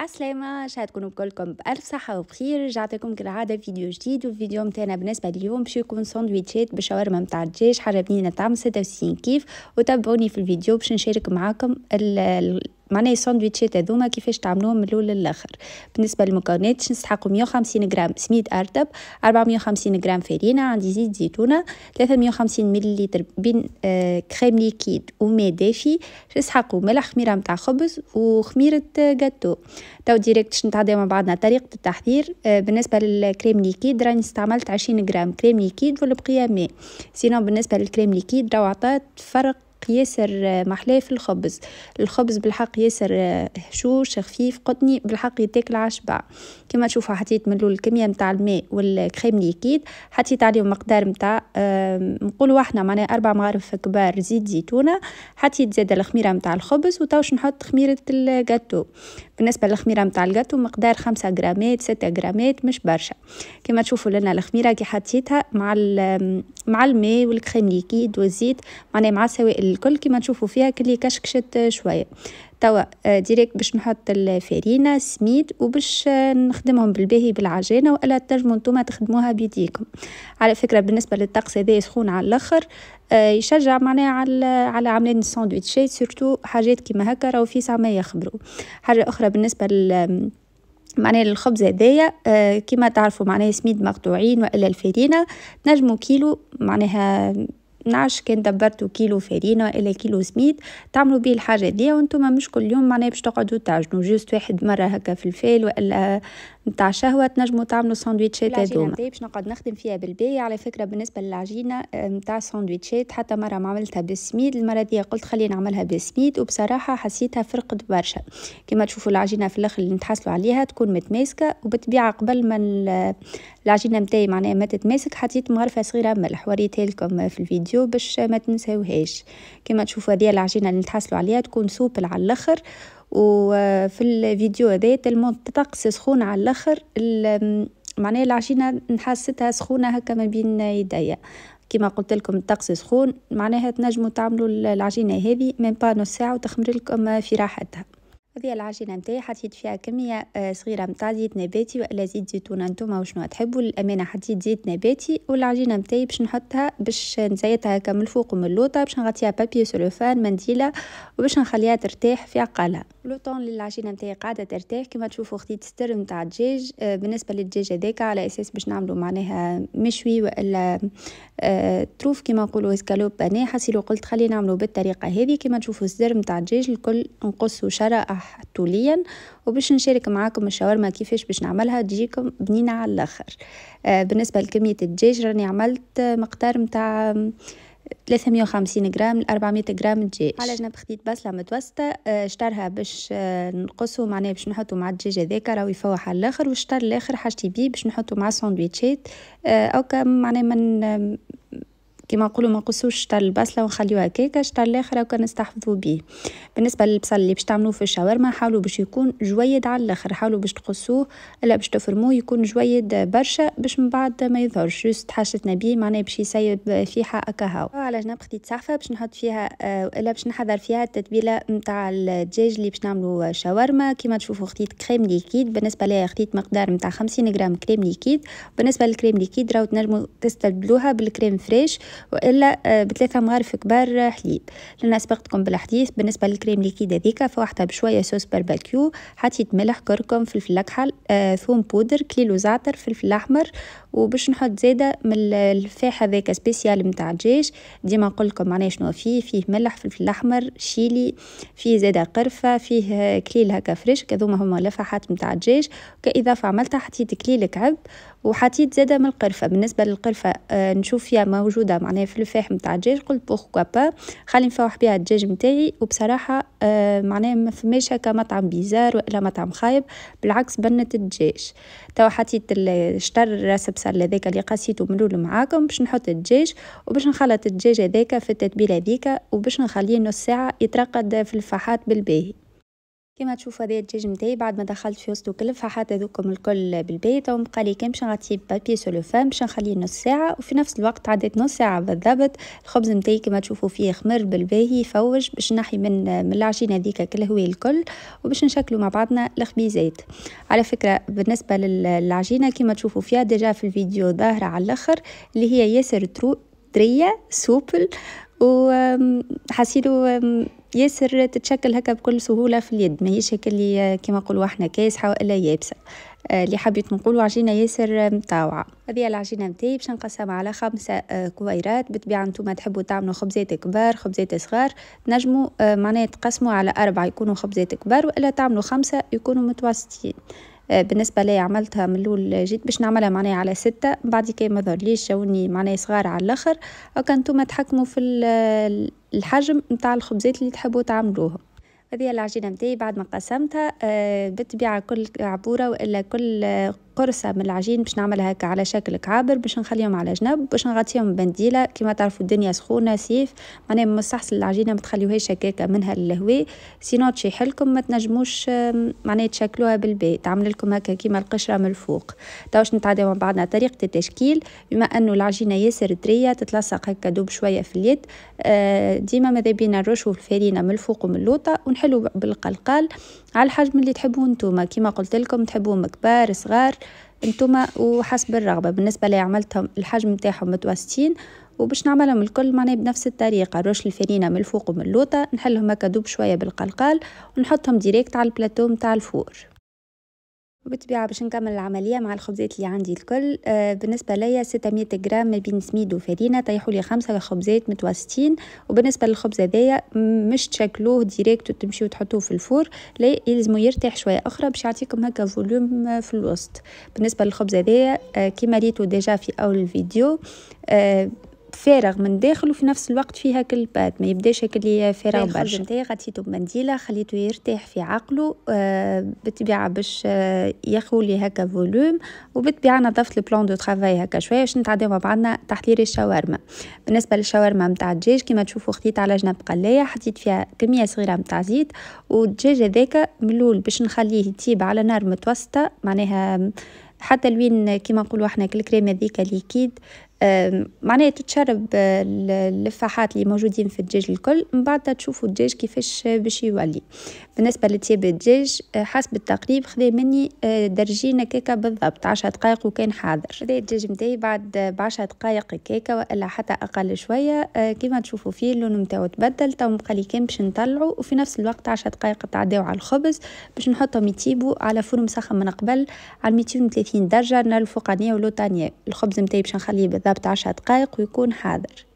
عسلامة شا تكونوا بكلكم بألف صحة وبخير. رجعت لكم كالعادة فيديو جديد والفيديو متاعنا بالنسبة اليوم باش يكون ساندويتشات بشاورما متاع الدجاج حاجة بنينة ستة وستين كيف وتابعوني في الفيديو باش نشارك معاكم معناها الساندويتشات هذوما كيفاش تعملوهم من الأول للآخر. بالنسبة للمكونات نستحقوا 150 غرام سميد ارتب 450 غرام فرينه عندي زيت زيتونة 350 ملل بين آه كريم ليكيد وماء دافي. نستحقوا ملح خميرة نتاع خبز وخميره جاتو تو direct نتعداو مع بعضنا طريقة التحضير آه بالنسبة لل crème liquide راني استعملت 20 غرام crème liquide والبقيه ماء. sinon بالنسبة لل crème liquide راهو عطات فرق ياسر محلاه في الخبز. الخبز بالحق ياسر هشوش خفيف قطني بالحق يتاكل عشبع كما تشوفوا حطيت من الكمية نتاع الماء وال crème liquide حطيت عليهم مقدار نتاع نقولوا إحنا معناها أربع مغارف كبار زيت زيتونة. حطيت زاده الخميرة نتاع الخبز وتو باش نحط خميرة الجاتو بالنسبة للخميرة نتاع الجاتو مقدار خمسة غرامات ستة غرامات مش برشا. كما تشوفوا لنا الخميرة كي حطيتها مع مع الماء وال crème liquide والزيت معناها مع السوائل الكل كما تشوفوا فيها كلي كشكشت شوية. توا direct باش نحط الفرينة سميد وباش نخدمهم بالباهي بالعجانة وإلا تنجموا نتوما تخدموها بيديكم. على فكرة بالنسبة للطقس هذا سخون على الأخر يشجع معناها على على عملان الساندويتشات سورتو حاجات كيما هكا راهو في ما يخبروا. حاجة أخرى بالنسبة لل معناها الخبز هدايا آه كما تعرفوا معناها سميد مقطوعين وإلا الفرينة نجموا كيلو معناها نعرفش كان دبرتوا كيلو فرينة إلا كيلو سميد تعملوا بيه الحاجة دي وأنتم مش كل يوم معناها باش تقعدوا تعجنوا جوست واحد مرة هكا في الفيل وإلا نتاع شهوة تنجموا تعملوا ساندويتشات هذوما باش نقعد نخدم فيها بالباهي. على فكرة بالنسبة للعجينة نتاع ساندويتشات حتى مرة ما عملتها بالسميد المرة دي قلت خلينا نعملها بالسميد وبصراحة حسيتها فرقت برشا. كما تشوفوا العجينة في الآخر اللي نتحصلوا عليها تكون متماسكة وبالطبيعة قبل ما العجينة متاعي معناها ما تتماسك حطيت مغرفة صغيرة ملح وريتها لكم في الفيديو باش ما تنساوهاش. كما تشوفوا هذه العجينة اللي نتحصلوا عليها تكون سوبل على الآخر وفي الفيديو هذا تلمون طقس سخون على الأخر معناها العجينة نحستها سخونة هكا ما بين يديا. كما قلت لكم الطقس سخون معناها تنجموا تعملوا العجينة هذه من با نص ساعة وتخمر لكم في راحتها. هذه العجينة نتاعي حطيت فيها كمية صغيرة نتاع زيت نباتي والا زيت زيتون نتوما وشنو تحبوا للامانه حطيت زيت نباتي. والعجينة نتاعي باش نحطها باش نزيتها هكا من الفوق ومن اللوطة باش نغطيها بابي سولوفان منديلة وباش نخليها ترتاح في عقالها لوطون اللي العجينة نتاعي قاعدة ترتاح كما تشوفوا خديت ستر نتاع الدجاج. بالنسبة للدجاج هذاك على أساس باش نعملوا معناها مشوي والا آه تروف كما نقولوا اسكالوب بانيه حسيلو قلت خلينا نعملوا بالطريقة هذه كما تشوفوا الصدر نتاع الدجاج الكل نقصوا شرائح طوليا وباش نشارك معاكم الشاورما كيفاش باش نعملها تجيكم بنينة على الآخر. آه بالنسبة لكمية الدجاج راني عملت مقدار نتاع 350 غرام ل 400 غرام دجاج. على جنب خديت بصلة متوسطة شطرها باش نقصو معناها باش نحطو مع الدجاج هذاك راهو يفوح على الآخر والشطر الآخر حاجتي بيه باش نحطو مع ساندويتشات. أو معناها من كيما نقولوا ما نقصوش شطر البصله ونخليوها هكاكا شطر الآخر هكا نستحفظوا به بالنسبة للبصل اللي باش تعملوه في الشاورما حاولوا باش يكون جويد على الآخر حاولوا باش تقصوه الا باش تفرموه يكون جويد برشا باش من بعد ما يظهرش juste حاجتنا بيه معناه باش يسيب فيحه هكا هاو. على جنب خديت صحفة باش نحط فيها الا باش نحضر فيها التتبيلة نتاع الدجاج اللي باش نعملوا شاورما. كيما تشوفوا خديت crème liquide بالنسبة ليا خديت مقدار نتاع 50 غرام crème liquide بالنسبة لل crème liquide راهو تنجموا تستبدلوها بال crème fraîche وإلا بثلاثة مغارف كبار حليب. لنا سبقتكم بالحديث بالنسبة لل crème liquide هذيك فوحتها بشوية sauce barbecue حطيت ملح كركم فلفل أكحل آه، ثوم بودر كليلو زعتر فلفل أحمر وباش نحط زاده من الفاح هذاك spécial نتاع الدجاج. ديما نقول لكم معناه شنو فيه؟ فيه ملح فلفل أحمر شيلي فيه زاده قرفة فيه كليل هكا فريش هذوما هما لفحات نتاع الدجاج. كاضافه عملتها حطيت كليل كعب وحطيت زاده من القرفة. بالنسبة للقرفة آه نشوف فيها موجودة معناها في الفاح نتاع الدجاج. قلت pourquoi pas. خلي نفوح بها الدجاج نتاعي وبصراحة آه معناها ما فماش هكا طعم bizarre ولا طعم خايب. بالعكس بنن الدجاج. توا حطيت الشطر راس بصل هذاك اللي قسيته ملول معاكم باش نحط الدجاج. وباش نخلط الدجاج هذاك في التتبيلة هذيك وباش نخليه نص ساعة يترقد في الفحات بالباهي. كما تشوفوا هذا الدجاج نتاعي بعد ما دخلت في وسطو كل الفحات هذوكم الكل بالبيت وبقى لي كان باش نغطيه papier cellophane باش نخليه نص ساعة وفي نفس الوقت عدت نص ساعة بالضبط. الخبز نتاعي كما تشوفوا فيه خمر بالباهي توش باش نحي من من العجينه هذيك الهوي الكل وباش نشكلوا مع بعضنا الخبيزات. على فكرة بالنسبة للعجينة كما تشوفوا فيها déjà في الفيديو ظاهرة على الأخر اللي هي ياسر trop طريه souple. وحسيلو ياسر تتشكل هكا بكل سهولة في اليد ماهيش هكا اللي كيما نقولوا إحنا كاسحه والا يابسة. اللي حبيت نقولوا عجينة ياسر مطاوعة. هذه العجينة نتاعي باش نقسمها على خمسة آه، كويرات. بالطبيعة نتوما تحبوا تعملوا خبزات كبار خبزات صغار. نجموا آه، معناها تقسموا على أربعة يكونوا خبزات كبار وإلا تعملوا خمسة يكونوا متوسطين. بالنسبة لي عملتها من الأول جيت باش نعملها معناها على ستة. بعد كي ما ظهرليش جاوني معناها صغار على الآخر. أو كنتوما تحكموا في الحجم نتاع الخبزات اللي تحبوا تعملوهم هذه العجينة متاعي بعد ما قسمتها. آه، بالطبيعة كل عبورة وإلا كل قرصة من العجين باش نعملها هكا على شكل كعابر باش نخليهم على جنب باش نغطيهم بنديلة. كما تعرفوا الدنيا سخونة سيف. معناها مستحسن العجينة ما تخليوهاش هكاكا منها الهواء sinon تشيح لكم ما تنجموش معناها تشكلوها بالبيت. تعمل لكم هكا كيما القشرة من الفوق. توش نتعداو مع بعضنا طريقة التشكيل. بما أنه العجينة ياسر طرية تتلصق هكا دوب شوية في اليد. آه، ديما ماذا بينا نرشوا الفرينة من الفوق ومن اللوطة ونحلو بالقلقال. على الحجم اللي تحبوه نتوما. كيما قلت لكم تحبوهم كبار صغار انتوما وحسب الرغبة بالنسبة لي عملتهم الحجم نتاعهم متوسطين وباش نعملهم الكل معناها بنفس الطريقة. رش الفرينة من الفوق ومن اللوطة نحلهم هكا دوب شوية بالقلقال ونحطهم directe على البلاتو متاع ال four. وبالطبيعة باش نكمل العملية مع الخبزات اللي عندي الكل. آه بالنسبة ليا 600 جرام ما بين سميد وفرينة طيحوا لي خمسة خبزات متوسطين. وبالنسبة للخبز هذايا مش تشكلوه directe وتمشيو تحطوه في ال four لا يلزمو يرتاح شوية أخرى باش يعطيكم هكا volume في الوسط. بالنسبة للخبز هذايا آه كيما ريتو déjà في أول الفيديو آه فارغ من داخل وفي نفس الوقت فيها كال pâte ما يبداش هكا اللي فارغ برشا. نتاعي غطيته بمنديله خليته يرتاح في عقله آه بالطبيعة باش آه ياخولي هكا volume وبالطبيعة نظفت ال plan de travail هكا شوية باش نتعداو مع بعضنا تحضير الشاورما. بالنسبة للشاورما نتاع الدجاج كيما تشوفوا خديت على جنب قلاية حطيت فيها كمية صغيرة نتاع زيت والدجاج هذاك ملول باش نخليه يطيب على نار متوسطة معناها حتى لوين كيما نقولوا إحنا كل كريم هذيك liquide معناها تتشرب اللفاحات اللي موجودين في الدجاج الكل من بعد تشوفوا الدجاج كيفاش باش يولي. بالنسبة لطياب الدجاج آه، حسب التقريب خذا مني آه، درجين كيكة بالضبط عشرة دقائق وكان حاضر. هذا الدجاج نتاعي بعد بعشرة دقائق كيكة وإلا حتى أقل شوية آه، كيما تشوفوا فيه اللون نتاعو تبدل تو بقى كان باش نطلعوا وفي نفس الوقت عشرة دقائق تعداو على الخبز باش نحطهم يطيبوا على فرن مسخن من قبل على 230 درجة النار الفوقانيه واللوطانيه الخبز نتاعي باش نخليه عشرة دقائق ويكون حاضر.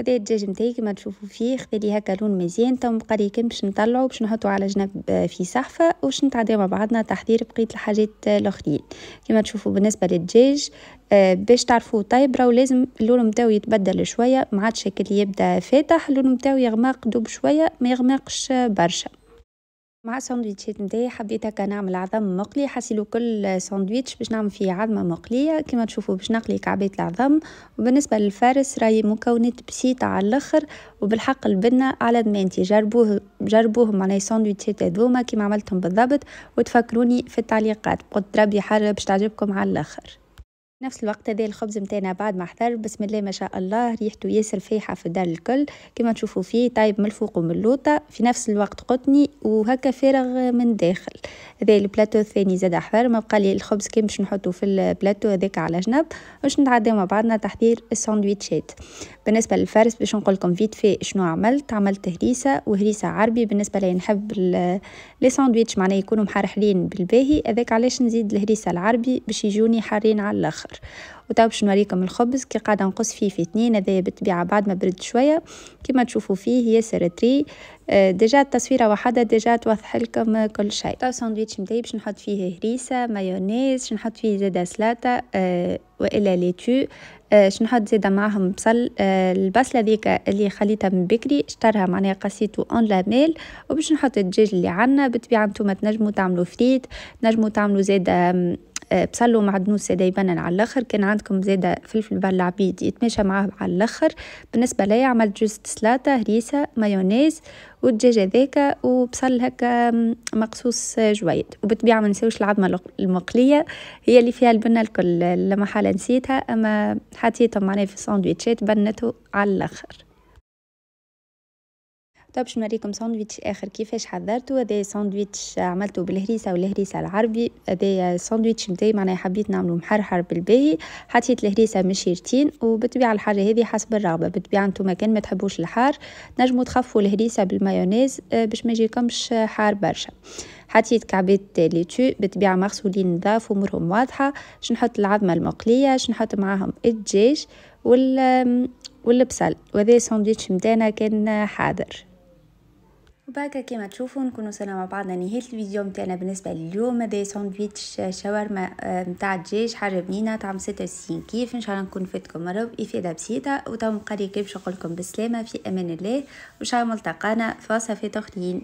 هذا الدجاج نتاعي كما تشوفوا فيه خذلي هكا لون مزيان تو بقالي كان باش نطلعو باش نحطو على جنب في صحفة وباش نتعداو مع بعضنا تحضير بقية الحاجات الأخرين. كما تشوفوا بالنسبة للدجاج آه، باش تعرفوه طيب راهو لازم اللون نتاعو يتبدل شوية ما عادش هكا يبدأ فاتح اللون نتاعو يغمق دوب شوية ما يغمقش برشا. مع ساندويتشات نتاعي حبيت هكا نعمل عظم مقلي حسيلو كل ساندويتش باش نعمل فيه عظمة مقلية كما تشوفوا باش نقلي كعبات العظم وبالنسبة لل farce راهي مكونات بسيطة على الأخر وبالحق البنة على ضمانتي جربوه جربوه معناها ساندويتشات هذوما كيما عملتهم بالضبط وتفكروني في التعليقات. قلت ربي حاجة باش تعجبكم على الأخر. نفس الوقت هذا الخبز متاعنا بعد ما حضر بسم الله ما شاء الله ريحته ياسر فايحة في الدار الكل. كما تشوفوا فيه طيب من الفوق ومن اللوطة. في نفس الوقت قطني وهكا فارغ من داخل. هذا البلاتو الثاني زاد احمر ما بقى لي الخبز كي باش نحطه في البلاتو هذاك على جنب باش نتعداو مع بعضنا تحضير الساندويتشات. بالنسبة لل farce باش نقول لكم vite fait شنو عملت عملت هريسة وهريسة عربي. بالنسبة لي نحب لي ساندويتش معناه يكونوا محرحلين بالباهي هذاك علاش نزيد الهريسة العربي باش يجوني حارين على الآخر. وتو باش نوريكم الخبز كي قاعدة نقص فيه في اثنين هذايا بالطبيعة بعد ما برد شوية. كما تشوفوا فيه ياسر طري déjà التصويره واحدة déjà توضح لكم كل شيء. تو ساندويتش نتاعي باش نحط فيه؟ هريسه مايونيز نحط فيه؟ زاده سلاطه أه وإلا laitue. أه نحط؟ زاده معاهم بصل. أه البصلة ذيك اللي خليتها من بكري شطرها معناها قصيتو en lamelles وباش نحط الدجاج اللي عندنا بالطبيعه نتوما تنجموا تعملوا فريت نجموا تعملوا آه، بصل ومعدنوس زادا يبنن على الآخر. كان عندكم زادا فلفل بر العبيد يتماشى معاه على الآخر. بالنسبة ليا عملت juste سلطة هريسة مايونيز والدجاج هذاك وبصل هكا مقصوص جويد. وبالطبيعة ما نساوش العظمة المقلية هي اللي فيها البنة الكل. لما حاله نسيتها أما حطيتهم معناها في الساندويتشات بنته على الآخر. طب باش نوريكم ساندويتش آخر؟ كيفاش حضرته هذا ساندويتش عملته بالهريسة والهريسة العربي. هذا ساندويتش نتاعي معناها حبيت نعمله محرحر بالباهي. حطيت الهريسة مشيرتين وبالطبيعة الحاجة هذه حسب الرغبة. بالطبيعة أنتم كان ما تحبوش الحار نجموا تخفوا الهريسة بالمايونيز آه، باش ما يجيكمش حار برشا. حطيت كعبات ليتي بالطبيعة مغسولين نضاف وأمورهم واضحة. باش نحط العظمة المقلية؟ باش نحط معاهم؟ الدجاج وال والبصل. وهذا ساندويتش متاعنا كان حاضر. وبهكا كما تشوفوا نكونوا وصلنا مع بعضنا. نهاية الفيديو متاعنا بالنسبة لليوم هذا ساندويتش شاورما متاع الدجاج حاجة بنينة طعم 66 كيف. إن شاء الله نكون فدتكم مرة بإفادة بسيطة. وتم قريب كيف نقول بالسلامة. في أمان الله. وإن شاء الله ملتقانا. في وصفات اخرين